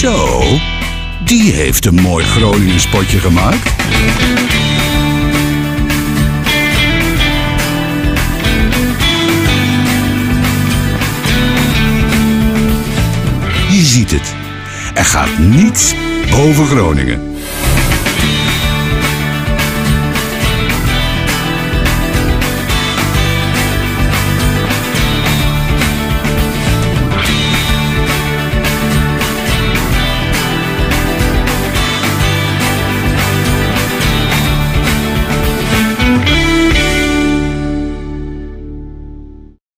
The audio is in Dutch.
Zo, die heeft een mooi Groningen spotje gemaakt. Je ziet het. Er gaat niets boven Groningen.